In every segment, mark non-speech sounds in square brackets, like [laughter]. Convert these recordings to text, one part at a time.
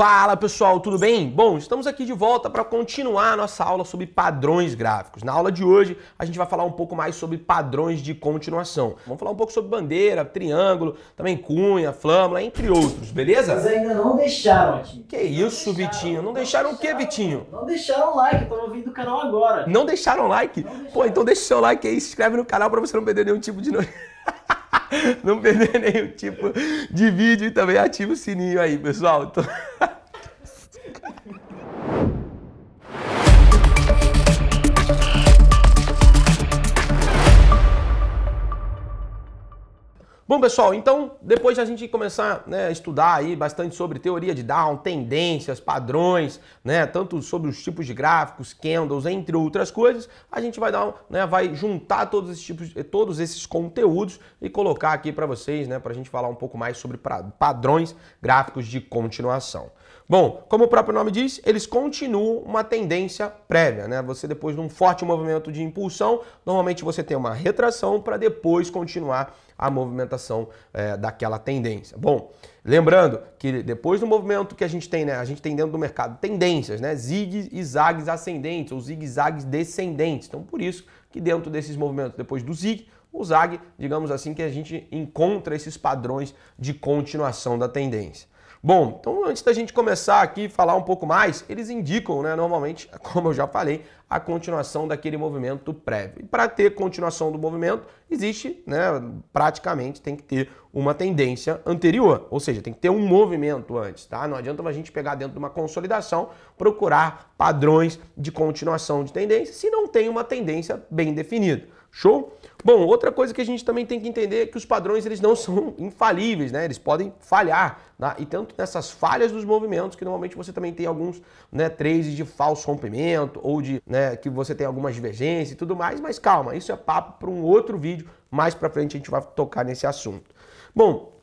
Fala pessoal, tudo bem? Bom, estamos aqui de volta para continuar a nossa aula sobre padrões gráficos. Na aula de hoje a gente vai falar um pouco mais sobre padrões de continuação. Vamos falar um pouco sobre bandeira, triângulo, também cunha, flâmula, entre outros, beleza? Mas ainda não deixaram, time. Que isso, Vitinho? Não deixaram o quê, Vitinho? Não deixaram like, estão ouvindo o canal agora. Não deixaram like? Não deixaram. Pô, então deixa o seu like aí, se inscreve no canal para você não perder nenhum tipo de no... [laughs] [laughs] não perder nenhum tipo de vídeo e também ativa o sininho aí, pessoal. Então... [laughs] Bom, pessoal, então depois de a gente começar né, a estudar aí bastante sobre teoria de Down, tendências, padrões, né, tanto sobre os tipos de gráficos, candles, entre outras coisas, a gente vai dar, né, vai juntar todos esses tipos, todos esses conteúdos e colocar aqui para vocês, né, para a gente falar um pouco mais sobre padrões gráficos de continuação. Bom, como o próprio nome diz, eles continuam uma tendência prévia, né? Você depois de um forte movimento de impulsão, normalmente você tem uma retração para depois continuar a movimentação é, daquela tendência. Bom, lembrando que depois do movimento que a gente tem, né? A gente tem dentro do mercado tendências, né? Zigs e zags ascendentes ou zigue-zagues descendentes. Então, por isso que dentro desses movimentos, depois do zig, o zag, digamos assim, que a gente encontra esses padrões de continuação da tendência. Bom, então antes da gente começar aqui falar um pouco mais, eles indicam, né, normalmente, [laughs] como eu já falei, a continuação daquele movimento prévio. E para ter continuação do movimento, existe, né, praticamente tem que ter uma tendência anterior, ou seja, tem que ter um movimento antes, tá? Não adianta a gente pegar dentro de uma consolidação, procurar padrões de continuação de tendência se não tem uma tendência bem definida. Show? Bom, outra coisa que a gente também tem que entender é que os padrões eles não [laughs] são infalíveis, né? Eles podem falhar. Tá? E tanto nessas falhas dos movimentos, que normalmente você também tem alguns né, traces de falso rompimento, ou de né, que você tem algumas divergências e tudo mais, mas calma, isso é papo para um outro vídeo. Mais para frente a gente vai tocar nesse assunto. Bom,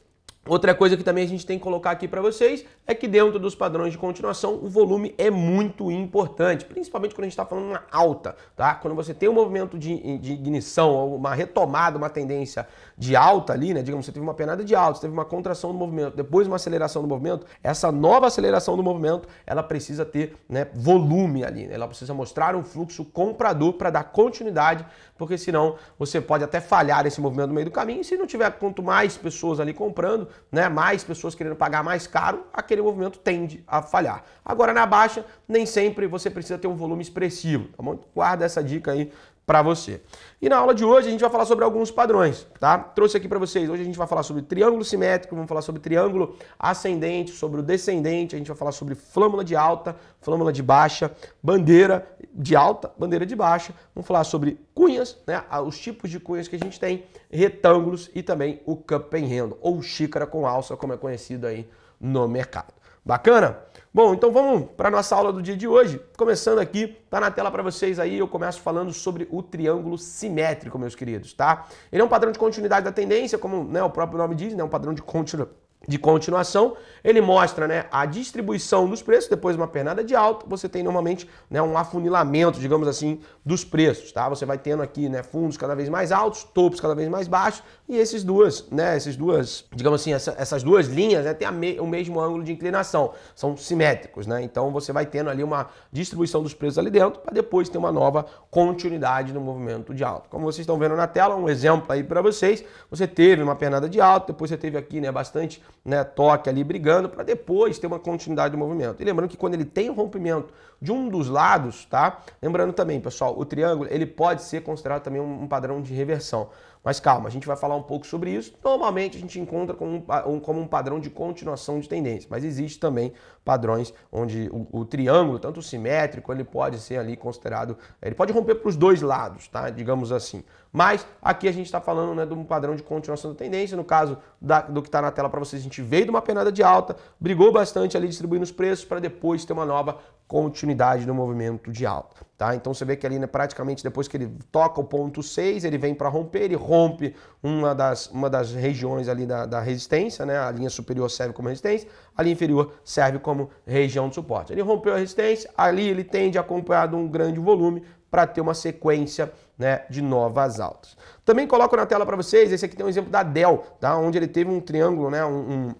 Outra coisa que também a gente tem que colocar aqui para vocês é que dentro dos padrões de continuação o volume é muito importante, principalmente quando a gente está falando uma alta, tá? Quando você tem um movimento de, de ignição uma retomada, uma tendência de alta ali, né? Digamos, você teve uma penada de alta, você teve uma contração do movimento, depois uma aceleração do movimento, essa nova aceleração do movimento, ela precisa ter né, volume ali, né? ela precisa mostrar um fluxo comprador para dar continuidade, porque senão você pode até falhar esse movimento no meio do caminho, e se não tiver quanto mais pessoas ali comprando, né, mais pessoas querendo pagar mais caro, aquele movimento tende a falhar. Agora na baixa, nem sempre você precisa ter um volume expressivo, tá bom? Guarda essa dica aí para você. E na aula de hoje a gente vai falar sobre alguns padrões, tá? Trouxe aqui para vocês. Hoje a gente vai falar sobre triângulo simétrico, vamos falar sobre triângulo ascendente, sobre o descendente, a gente vai falar sobre flâmula de alta, flâmula de baixa, bandeira de alta, bandeira de baixa. Vamos falar sobre cunhas, né? Os tipos de cunhas que a gente tem, retângulos e também o cup and handle ou xícara com alça, como é conhecido aí no mercado. Bacana? Bom, então vamos para a nossa aula do dia de hoje. Começando aqui, tá na tela para vocês aí, eu começo falando sobre o triângulo simétrico, meus queridos, tá? Ele é um padrão de continuidade da tendência, como né, o próprio nome diz, né, um padrão de continuidade de continuação, ele mostra né, a distribuição dos preços, depois uma pernada de alta, você tem normalmente né, um afunilamento, digamos assim, dos preços, tá? Você vai tendo aqui né, fundos cada vez mais altos, topos cada vez mais baixos, e esses duas, né, esses duas, digamos assim, essa, essas duas linhas né, têm me, o mesmo ângulo de inclinação, são simétricos, né? Então você vai tendo ali uma distribuição dos preços ali dentro, para depois ter uma nova continuidade no movimento de alta. Como vocês estão vendo na tela, um exemplo aí para vocês, você teve uma pernada de alta, depois você teve aqui né, bastante né, toque ali brigando para depois ter uma continuidade do movimento. E lembrando que quando ele tem rompimento de um dos lados, tá? Lembrando também, pessoal, o triângulo ele pode ser considerado também um padrão de reversão. Mas calma, a gente vai falar um pouco sobre isso. Normalmente a gente encontra como um, como um padrão de continuação de tendência, mas existe também padrões onde o, o triângulo, tanto simétrico, ele pode ser ali considerado, ele pode romper para os dois lados, tá? Digamos assim. Mas aqui a gente está falando né, de um padrão de continuação da tendência. No caso da, do que está na tela para vocês, a gente veio de uma penada de alta, brigou bastante ali distribuindo os preços para depois ter uma nova continuidade no movimento de alta. Tá? Então você vê que ali né, praticamente depois que ele toca o ponto 6, ele vem para romper, ele rompe uma das, uma das regiões ali da, da resistência, né? a linha superior serve como resistência, a linha inferior serve como região de suporte. Ele rompeu a resistência, ali ele tende a acompanhar um grande volume para ter uma sequência né, de novas altas. Também coloco na tela para vocês, esse aqui tem um exemplo da Dell, tá? onde ele teve um triângulo, né, um, um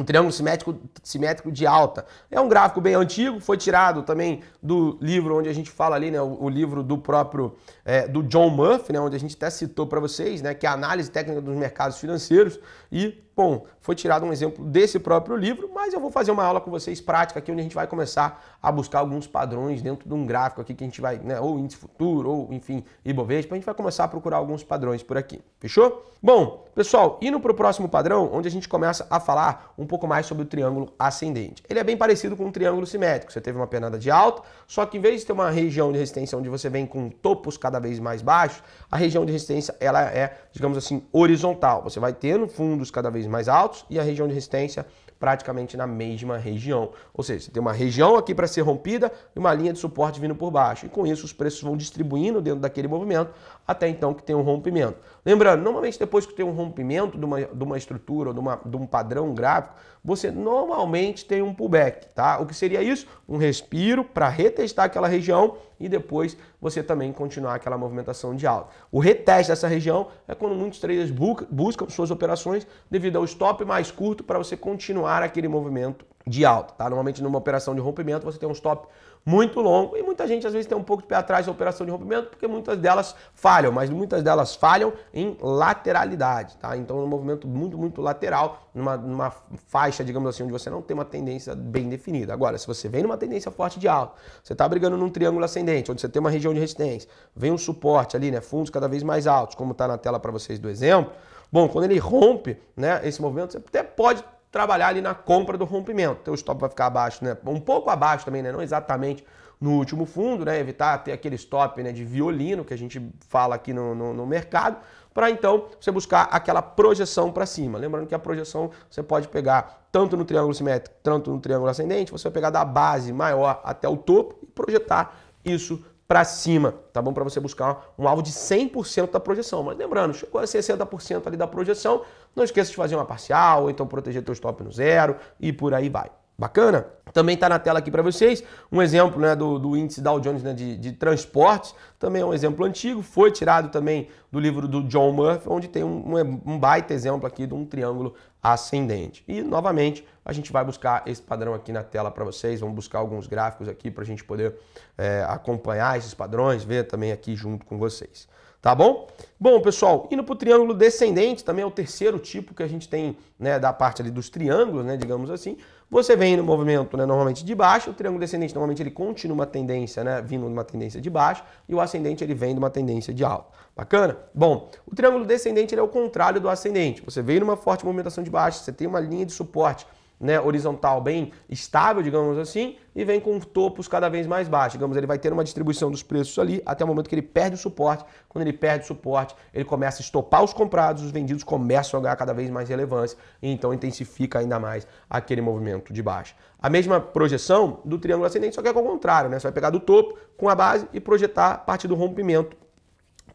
um triângulo simétrico, simétrico de alta. É um gráfico bem antigo, foi tirado também do livro onde a gente fala ali, né, o, o livro do próprio é, do John Murphy, né, onde a gente até citou para vocês, né, que é a análise técnica dos mercados financeiros e Bom, foi tirado um exemplo desse próprio livro, mas eu vou fazer uma aula com vocês prática aqui, onde a gente vai começar a buscar alguns padrões dentro de um gráfico aqui que a gente vai, né, ou índice futuro, ou enfim, Ibovespa, a gente vai começar a procurar alguns padrões por aqui, fechou? Bom, pessoal, indo para o próximo padrão, onde a gente começa a falar um pouco mais sobre o triângulo ascendente. Ele é bem parecido com um triângulo simétrico, você teve uma pernada de alta, só que em vez de ter uma região de resistência onde você vem com topos cada vez mais baixos, a região de resistência ela é, digamos assim, horizontal. Você vai tendo fundos cada vez mais altos e a região de resistência praticamente na mesma região. Ou seja, você tem uma região aqui para ser rompida e uma linha de suporte vindo por baixo. E com isso os preços vão distribuindo dentro daquele movimento até então que tem um rompimento. Lembrando, normalmente depois que tem um rompimento de uma, de uma estrutura ou de, uma, de um padrão gráfico, você normalmente tem um pullback, tá? O que seria isso? Um respiro para retestar aquela região e depois você também continuar aquela movimentação de alta. O reteste dessa região é quando muitos traders buscam suas operações devido ao stop mais curto para você continuar aquele movimento de alta, tá? Normalmente numa operação de rompimento você tem um stop muito longo e muita gente às vezes tem um pouco de pé atrás da operação de rompimento porque muitas delas falham, mas muitas delas falham em lateralidade, tá? Então, um movimento muito, muito lateral, numa, numa faixa, digamos assim, onde você não tem uma tendência bem definida. Agora, se você vem numa tendência forte de alta, você está brigando num triângulo ascendente, onde você tem uma região de resistência, vem um suporte ali, né? Fundos cada vez mais altos, como está na tela para vocês do exemplo. Bom, quando ele rompe, né, esse movimento, você até pode trabalhar ali na compra do rompimento. Teu stop vai ficar abaixo, né? Um pouco abaixo também, né? Não exatamente no último fundo, né? Evitar ter aquele stop né, de violino que a gente fala aqui no, no, no mercado, para então você buscar aquela projeção para cima. Lembrando que a projeção você pode pegar tanto no triângulo simétrico, tanto no triângulo ascendente, você vai pegar da base maior até o topo e projetar isso para cima, tá bom? Para você buscar um alvo de 100% da projeção. Mas lembrando, chegou a 60% ali da projeção, não esqueça de fazer uma parcial, ou então proteger teu stop no zero e por aí vai. Bacana? Também está na tela aqui para vocês um exemplo né, do, do índice Dow Jones né, de, de transportes, também é um exemplo antigo, foi tirado também do livro do John Murphy, onde tem um, um, baita exemplo aqui de um triângulo ascendente. E novamente a gente vai buscar esse padrão aqui na tela para vocês, vamos buscar alguns gráficos aqui para a gente poder é, acompanhar esses padrões, ver também aqui junto com vocês. Tá bom? Bom, pessoal, indo para o triângulo descendente, também é o terceiro tipo que a gente tem né, da parte ali dos triângulos, né, digamos assim. Você vem no movimento né, normalmente de baixo, o triângulo descendente normalmente ele continua uma tendência, né, vindo de uma tendência de baixo, e o ascendente ele vem de uma tendência de alto. Bacana? Bom, o triângulo descendente ele é o contrário do ascendente. Você veio numa forte movimentação de baixo, você tem uma linha de suporte né, horizontal bem estável, digamos assim, e vem com topos cada vez mais baixos. Digamos, ele vai ter uma distribuição dos preços ali até o momento que ele perde o suporte. Quando ele perde o suporte, ele começa a estopar os comprados, os vendidos começam a ganhar cada vez mais relevância e então intensifica ainda mais aquele movimento de baixa. A mesma projeção do triângulo ascendente, só que é ao contrário, né? Você vai pegar do topo com a base e projetar a partir do rompimento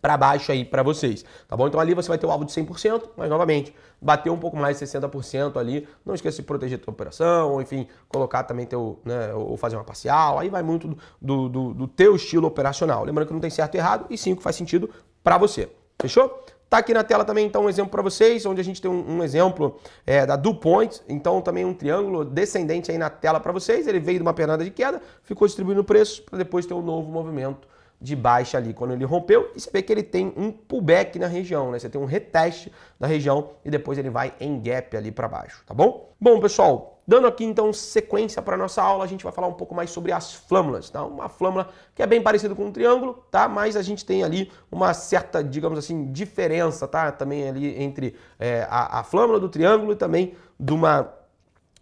para baixo aí para vocês, tá bom? Então ali você vai ter o alvo de 100%, mas novamente, bater um pouco mais de 60% ali, não esqueça de proteger a tua operação, ou enfim, colocar também teu, né, ou fazer uma parcial, aí vai muito do, do, do teu estilo operacional. Lembrando que não tem certo e errado, e sim que faz sentido para você, fechou? Tá aqui na tela também, então, um exemplo para vocês, onde a gente tem um, um exemplo é, da DuPont, então também um triângulo descendente aí na tela para vocês, ele veio de uma pernada de queda, ficou distribuindo preços para depois ter um novo movimento de baixa ali quando ele rompeu e você vê que ele tem um pullback na região, né? Você tem um reteste da região e depois ele vai em gap ali para baixo, tá bom? Bom, pessoal, dando aqui então sequência para nossa aula, a gente vai falar um pouco mais sobre as flâmulas, tá? Uma flâmula que é bem parecida com um triângulo, tá? Mas a gente tem ali uma certa, digamos assim, diferença, tá? Também ali entre é, a, a flâmula do triângulo e também de uma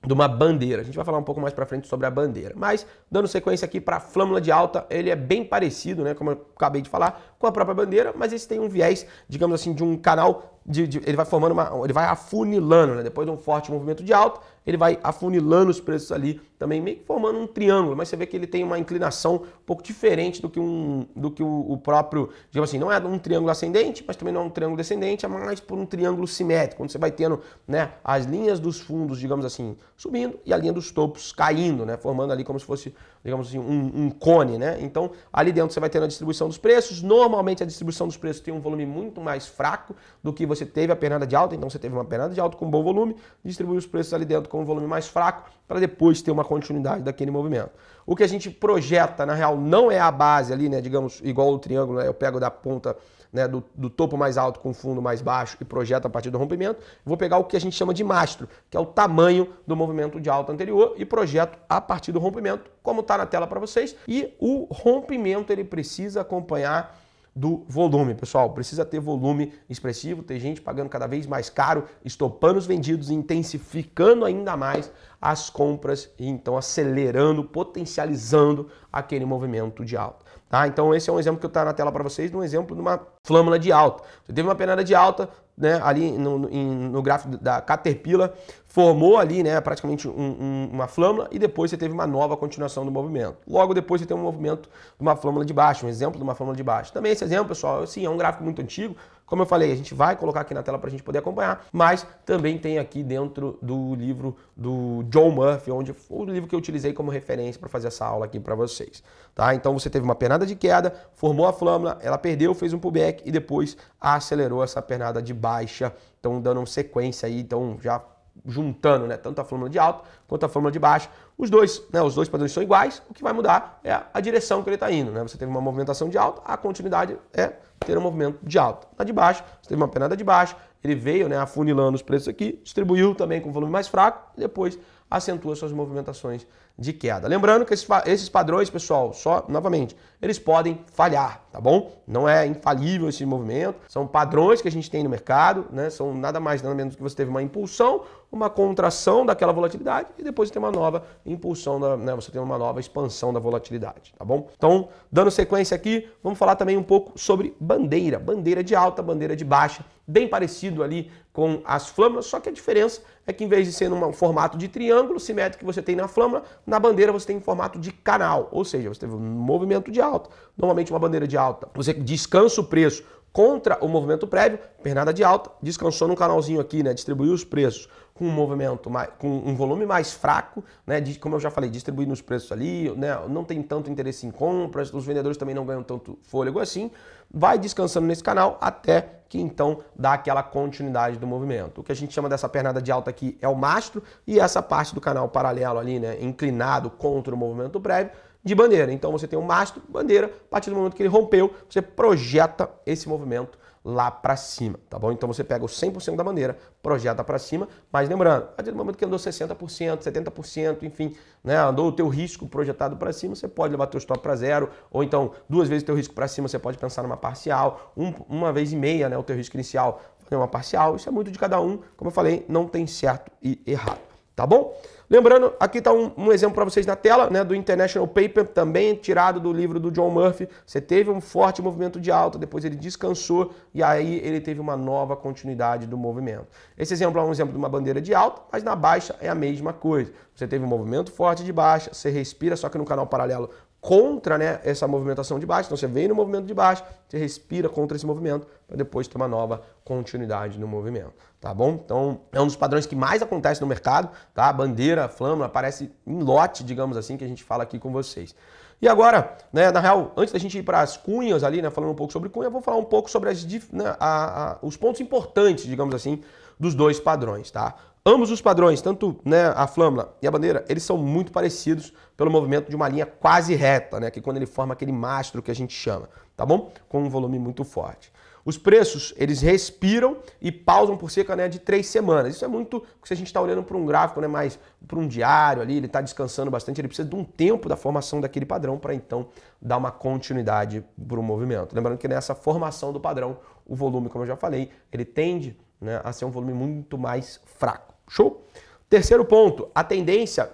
de uma bandeira. A gente vai falar um pouco mais para frente sobre a bandeira. Mas, dando sequência aqui para a flâmula de alta, ele é bem parecido, né, como eu acabei de falar, com a própria bandeira, mas esse tem um viés, digamos assim, de um canal de, de, ele vai formando uma. ele vai afunilando, né? Depois de um forte movimento de alta, ele vai afunilando os preços ali, também meio que formando um triângulo, mas você vê que ele tem uma inclinação um pouco diferente do que, um, do que o, o próprio, digamos assim, não é um triângulo ascendente, mas também não é um triângulo descendente, é mais por um triângulo simétrico, onde você vai tendo né, as linhas dos fundos, digamos assim, subindo e a linha dos topos caindo, né? Formando ali como se fosse, digamos assim, um, um cone, né? Então, ali dentro você vai tendo a distribuição dos preços. Normalmente a distribuição dos preços tem um volume muito mais fraco do que você teve a pernada de alta, então você teve uma pernada de alta com bom volume, distribuiu os preços ali dentro com um volume mais fraco, para depois ter uma continuidade daquele movimento. O que a gente projeta, na real, não é a base ali, né? Digamos, igual o triângulo, né? eu pego da ponta né, do, do, topo mais alto com fundo mais baixo e projeto a partir do rompimento. Vou pegar o que a gente chama de mastro, que é o tamanho do movimento de alta anterior e projeto a partir do rompimento, como está na tela para vocês. E o rompimento ele precisa acompanhar do volume, pessoal. Precisa ter volume expressivo, ter gente pagando cada vez mais caro, estopando os vendidos, intensificando ainda mais as compras e então acelerando, potencializando aquele movimento de alta. Tá? Então esse é um exemplo que está na tela para vocês, de um exemplo de uma flâmula de alta. Você teve uma penada de alta, né, ali no, no, no, gráfico da Caterpillar, formou ali né, praticamente um, um, uma flâmula e depois você teve uma nova continuação do movimento. Logo depois você tem um movimento de uma flâmula de baixo, um exemplo de uma flâmula de baixo. Também esse exemplo, pessoal, sim, é um gráfico muito antigo, como eu falei, a gente vai colocar aqui na tela para a gente poder acompanhar, mas também tem aqui dentro do livro do John Murphy, onde foi o livro que eu utilizei como referência para fazer essa aula aqui para vocês. Tá? Então você teve uma pernada de queda, formou a flâmula, ela perdeu, fez um pullback e depois acelerou essa pernada de baixa, então dando sequência aí, então já juntando né, tanto a flâmula de alta quanto a flâmula de baixo. Os dois, né, os dois padrões são iguais, o que vai mudar é a direção que ele está indo. Né? Você teve uma movimentação de alta, a continuidade é ter um movimento de alta. Na de baixo, você teve uma penada de baixo, ele veio né, afunilando os preços aqui, distribuiu também com volume mais fraco e depois acentua suas movimentações de queda. Lembrando que esses padrões, pessoal, só novamente, eles podem falhar, tá bom? Não é infalível esse movimento, são padrões que a gente tem no mercado, né? São nada mais nada menos que você teve uma impulsão, uma contração daquela volatilidade e depois tem uma nova impulsão, da, né? Você tem uma nova expansão da volatilidade, tá bom? Então, dando sequência aqui, vamos falar também um pouco sobre bandeira, bandeira de alta, bandeira de baixa, bem parecido ali com as flâmulas, só que a diferença é que em vez de ser num formato de triângulo simétrico que você tem na flâmula, na bandeira você tem em formato de canal, ou seja, você teve um movimento de alta. Normalmente uma bandeira de alta, você descansa o preço contra o movimento prévio, pernada de alta, descansou no canalzinho aqui, né, distribuiu os preços com um movimento mais, com um volume mais fraco, né, de, como eu já falei, distribuindo os preços ali, né, não tem tanto interesse em compras, os vendedores também não ganham tanto fôlego assim, vai descansando nesse canal até que então dá aquela continuidade do movimento. O que a gente chama dessa pernada de alta aqui é o mastro e essa parte do canal paralelo ali, né, inclinado contra o movimento prévio, de bandeira. Então você tem um mastro, bandeira, a partir do momento que ele rompeu, você projeta esse movimento lá para cima, tá bom? Então você pega o 100% da bandeira, projeta para cima, mas lembrando, a partir do momento que andou 60%, 70%, enfim, né, andou o teu risco projetado para cima, você pode levar teu stop para zero, ou então duas vezes teu risco para cima, você pode pensar numa parcial, um, uma vez e meia, né, o teu risco inicial, fazer uma parcial, isso é muito de cada um, como eu falei, não tem certo e errado, tá bom? Lembrando, aqui está um, um, exemplo para vocês na tela, né, do International Paper, também tirado do livro do John Murphy. Você teve um forte movimento de alta, depois ele descansou e aí ele teve uma nova continuidade do movimento. Esse exemplo é um exemplo de uma bandeira de alta, mas na baixa é a mesma coisa. Você teve um movimento forte de baixa, você respira, só que no canal paralelo contra né, essa movimentação de baixo. Então você vem no movimento de baixo, você respira contra esse movimento para depois ter uma nova continuidade no movimento, tá bom? Então é um dos padrões que mais acontece no mercado, tá? A bandeira, a flâmula aparece em lote, digamos assim, que a gente fala aqui com vocês. E agora, né, na real, antes da gente ir para as cunhas ali, né, falando um pouco sobre cunha, eu vou falar um pouco sobre as, né, a, a, os pontos importantes, digamos assim, dos dois padrões, tá? Ambos os padrões, tanto né, a flâmula e a bandeira, eles são muito parecidos pelo movimento de uma linha quase reta, né, que é quando ele forma aquele mastro que a gente chama, tá bom? Com um volume muito forte. Os preços, eles respiram e pausam por cerca né, de três semanas. Isso é muito, se a gente está olhando para um gráfico, né, mais para um diário ali, ele está descansando bastante, ele precisa de um tempo da formação daquele padrão para então dar uma continuidade para o movimento. Lembrando que nessa formação do padrão, o volume, como eu já falei, ele tende né, a ser um volume muito mais fraco. Show? Terceiro ponto, a tendência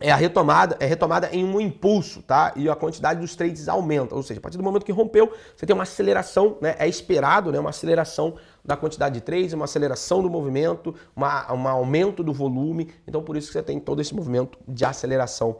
é a retomada, é retomada em um impulso, tá? E a quantidade dos trades aumenta, ou seja, a partir do momento que rompeu, você tem uma aceleração, né? É esperado, né? Uma aceleração da quantidade de trades, uma aceleração do movimento, uma, um aumento do volume. Então, por isso que você tem todo esse movimento de aceleração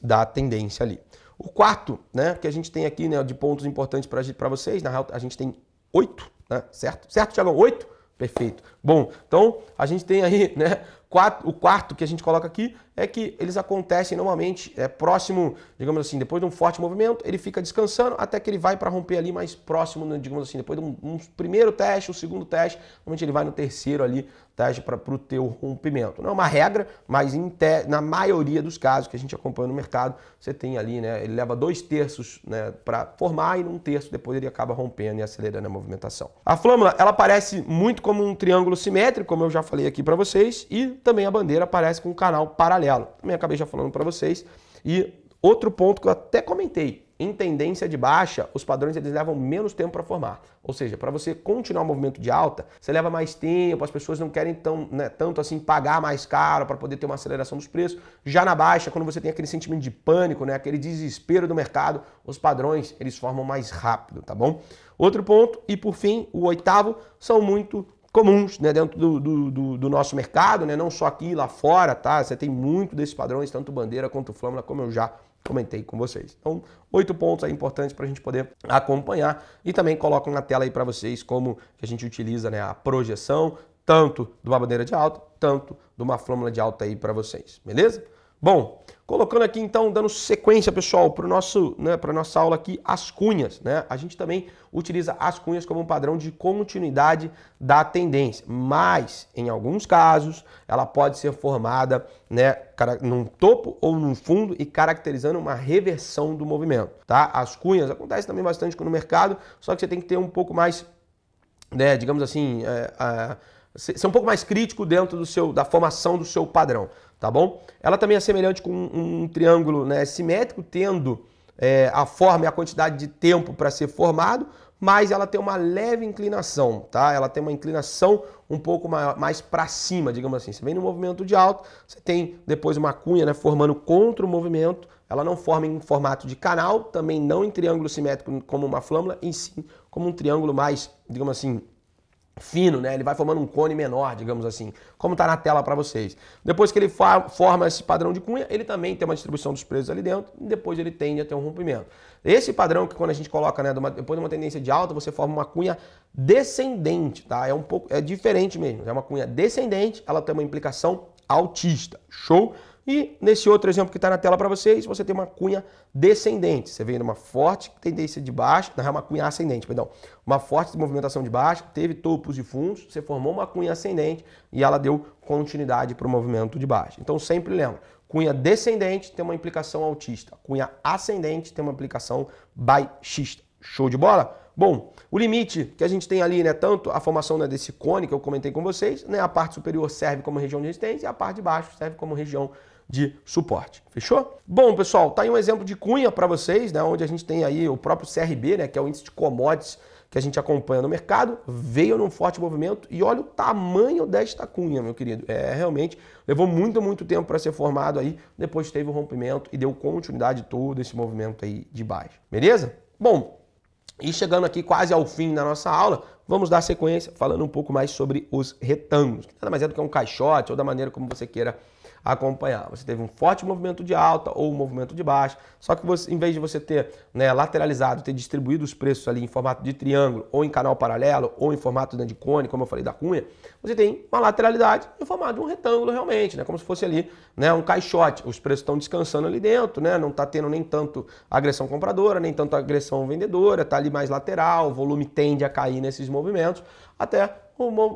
da tendência ali. O quarto, né? Que a gente tem aqui, né? De pontos importantes para vocês, na real, a gente tem oito, né? Certo? Certo, Tiagão? Oito? Perfeito. Bom, então a gente tem aí, né, quatro, o quarto que a gente coloca aqui é que eles acontecem normalmente é, próximo, digamos assim, depois de um forte movimento, ele fica descansando até que ele vai para romper ali mais próximo, né, digamos assim, depois de um, um primeiro teste, o um segundo teste, normalmente ele vai no terceiro ali, para o teu rompimento. Não é uma regra, mas te, na maioria dos casos que a gente acompanha no mercado, você tem ali, né, ele leva dois terços né, para formar e num terço depois ele acaba rompendo e acelerando a movimentação. A flâmula, ela parece muito como um triângulo simétrico, como eu já falei aqui para vocês, e também a bandeira aparece com um canal paralelo. Também acabei já falando para vocês. E outro ponto que eu até comentei, em tendência de baixa, os padrões eles levam menos tempo para formar. Ou seja, para você continuar o movimento de alta, você leva mais tempo, as pessoas não querem tão, né, tanto assim pagar mais caro para poder ter uma aceleração dos preços. Já na baixa, quando você tem aquele sentimento de pânico, né, aquele desespero do mercado, os padrões eles formam mais rápido, tá bom? Outro ponto, e por fim, o oitavo, são muito comuns né, dentro do, do, do, do, nosso mercado, né, não só aqui, lá fora, tá? Você tem muito desses padrões, tanto bandeira quanto flâmula, como eu já comentei com vocês. Então, oito pontos aí importantes para a gente poder acompanhar e também coloco na tela aí para vocês como a gente utiliza né, a projeção, tanto de uma bandeira de alta, tanto de uma flâmula de alta aí para vocês, beleza? Bom, colocando aqui então, dando sequência, pessoal, para né, para nossa aula aqui, as cunhas, né? A gente também utiliza as cunhas como um padrão de continuidade da tendência, mas em alguns casos ela pode ser formada, né, num topo ou num fundo e caracterizando uma reversão do movimento, tá? As cunhas acontecem também bastante no mercado, só que você tem que ter um pouco mais, né, digamos assim, é, é, ser um pouco mais crítico dentro do seu, da formação do seu padrão tá bom? Ela também é semelhante com um, um triângulo né, simétrico, tendo é, a forma e a quantidade de tempo para ser formado, mas ela tem uma leve inclinação, tá? Ela tem uma inclinação um pouco maior, mais para cima, digamos assim. Você vem no movimento de alto, você tem depois uma cunha né, formando contra o movimento, ela não forma em formato de canal, também não em triângulo simétrico como uma flâmula, em sim como um triângulo mais, digamos assim, fino, né? Ele vai formando um cone menor, digamos assim, como está na tela para vocês. Depois que ele forma esse padrão de cunha, ele também tem uma distribuição dos preços ali dentro e depois ele tende a ter um rompimento. Esse padrão que quando a gente coloca, né, depois de uma tendência de alta, você forma uma cunha descendente, tá? É um pouco, é diferente mesmo. É uma cunha descendente, ela tem uma implicação altista. Show? E nesse outro exemplo que está na tela para vocês, você tem uma cunha descendente. Você vem numa forte tendência de baixa, não é uma cunha ascendente, perdão. Uma forte movimentação de baixa, teve topos e fundos, você formou uma cunha ascendente e ela deu continuidade para o movimento de baixa. Então sempre lembra, cunha descendente tem uma implicação altista, cunha ascendente tem uma implicação baixista. Show de bola? Bom, o limite que a gente tem ali, né, tanto a formação né, desse cone que eu comentei com vocês, né, a parte superior serve como região de resistência e a parte de baixo serve como região suporte. Fechou? Bom, pessoal, tá aí um exemplo de cunha para vocês, né, onde a gente tem aí o próprio CRB, né, que é o índice de commodities que a gente acompanha no mercado, veio num forte movimento e olha o tamanho desta cunha, meu querido. É, realmente levou muito, muito tempo para ser formado aí, depois teve o rompimento e deu continuidade todo esse movimento aí de baixo. Beleza? Bom, e chegando aqui quase ao fim da nossa aula, vamos dar sequência falando um pouco mais sobre os retângulos, que nada mais é do que um caixote ou da maneira como você queira acompanhar. Você teve um forte movimento de alta ou um movimento de baixa, só que você, em vez de você ter né, lateralizado, ter distribuído os preços ali em formato de triângulo, ou em canal paralelo, ou em formato de cone, como eu falei da cunha, você tem uma lateralidade em formato de um retângulo realmente, né, como se fosse ali né, um caixote. Os preços estão descansando ali dentro, né, não está tendo nem tanto agressão compradora, nem tanto agressão vendedora, está ali mais lateral, o volume tende a cair nesses movimentos, até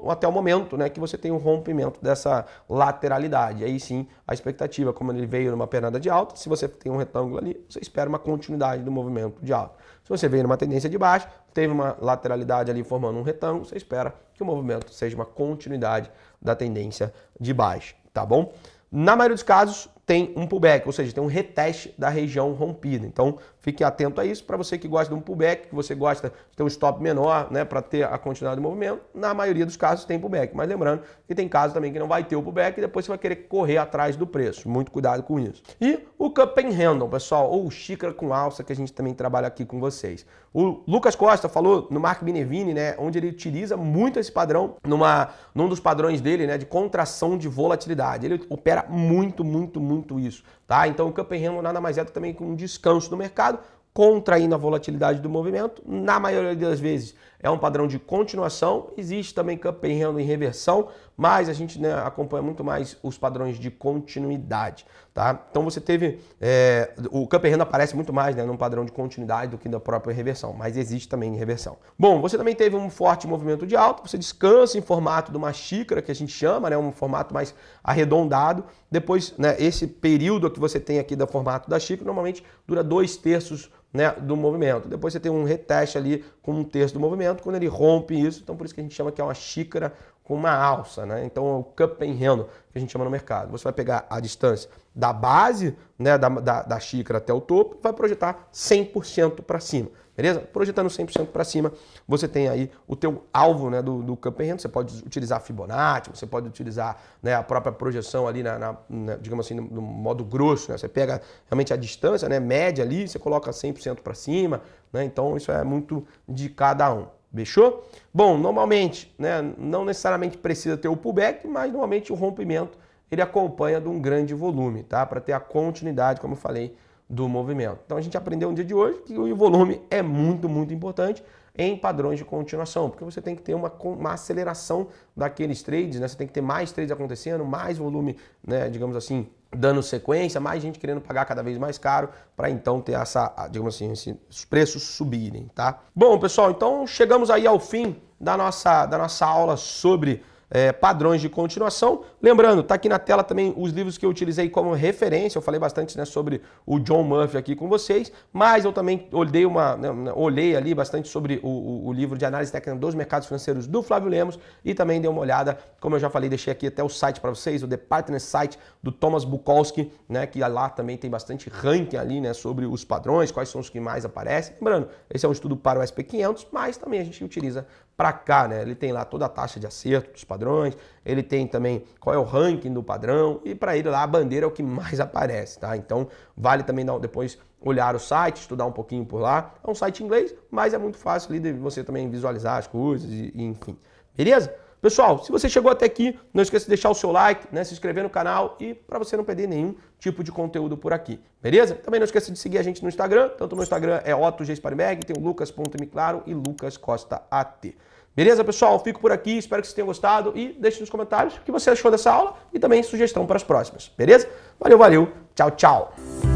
até o momento né, que você tem um rompimento dessa lateralidade. Aí sim, a expectativa, como ele veio numa pernada de alta, se você tem um retângulo ali, você espera uma continuidade do movimento de alta. Se você veio numa tendência de baixa, teve uma lateralidade ali formando um retângulo, você espera que o movimento seja uma continuidade da tendência de baixa, tá bom? Na maioria dos casos, tem um pullback, ou seja, tem um reteste da região rompida. Então, fique atento a isso. Para você que gosta de um pullback, que você gosta de ter um stop menor, né, para ter a continuidade do movimento, na maioria dos casos tem pullback. Mas lembrando que tem casos também que não vai ter o pullback e depois você vai querer correr atrás do preço. Muito cuidado com isso. E o cup and handle, pessoal, ou xícara com alça, que a gente também trabalha aqui com vocês. O Lucas Costa falou no Mark Binevini, né, onde ele utiliza muito esse padrão numa, num dos padrões dele, né, de contração de volatilidade. Ele opera muito, muito, muito muito isso, tá? Então o Handle nada mais é do que também um descanso do mercado, contraindo a volatilidade do movimento. Na maioria das vezes é um padrão de continuação. Existe também Handle em reversão, mas a gente né, acompanha muito mais os padrões de continuidade. Tá? Então você teve. É, o Camper Rendo aparece muito mais né, num padrão de continuidade do que da própria reversão, mas existe também reversão. Bom, você também teve um forte movimento de alta, você descansa em formato de uma xícara, que a gente chama, né, um formato mais arredondado. Depois, né, esse período que você tem aqui do formato da xícara, normalmente dura dois terços né, do movimento. Depois você tem um reteste ali com um terço do movimento, quando ele rompe isso, então por isso que a gente chama que é uma xícara com uma alça, né? Então é o cup and handle que a gente chama no mercado. Você vai pegar a distância da base né, da, da, da xícara até o topo vai projetar 100% para cima, beleza? Projetando 100% para cima, você tem aí o teu alvo né, do, do cup and. Você pode utilizar Fibonacci, você pode utilizar né, a própria projeção ali, na, na, na digamos assim, no, no, modo grosso. Né? Você pega realmente a distância né, média ali, você coloca 100% para cima. Né? Então isso é muito de cada um. Fechou? Bom, normalmente, né, não necessariamente precisa ter o pullback, mas normalmente o rompimento ele acompanha de um grande volume, tá? Para ter a continuidade, como eu falei, do movimento. Então a gente aprendeu no dia de hoje que o volume é muito, muito importante em padrões de continuação, porque você tem que ter uma, uma aceleração daqueles trades, né? Você tem que ter mais trades acontecendo, mais volume, né, digamos assim, dando sequência, mais gente querendo pagar cada vez mais caro para então ter essa, digamos assim, esses preços subirem, tá? Bom, pessoal, então chegamos aí ao fim da nossa, da nossa aula sobre é, padrões de continuação. Lembrando, tá aqui na tela também os livros que eu utilizei como referência. Eu falei bastante né, sobre o John Murphy aqui com vocês, mas eu também olhei, uma, né, né olhei ali bastante sobre o, o, o, livro de análise técnica dos mercados financeiros do Flávio Lemos e também dei uma olhada, como eu já falei, deixei aqui até o site para vocês, o The Partner Site do Thomas Bukowski, né, que lá também tem bastante ranking ali né, sobre os padrões, quais são os que mais aparecem. Lembrando, esse é um estudo para o SP500, mas também a gente utiliza para cá, né? Ele tem lá toda a taxa de acerto dos padrões, ele tem também qual é o ranking do padrão e para ele lá a bandeira é o que mais [laughs] aparece, tá? Então vale também depois olhar o site, estudar um pouquinho por lá. É um site inglês, mas é muito fácil ali de você também visualizar as coisas e, e enfim. Beleza? Pessoal, se você chegou até aqui, não esqueça de deixar o seu like, né, se inscrever no canal e para você não perder nenhum tipo de conteúdo por aqui, beleza? Também não esqueça de seguir a gente no Instagram, tanto no Instagram é Otto G. Tem o Lucas.miclaro e Lucas Costa AT. Beleza, pessoal? Fico por aqui, espero que vocês tenham gostado e deixe nos comentários o que você achou dessa aula e também sugestão para as próximas, beleza? Valeu, valeu, tchau, tchau!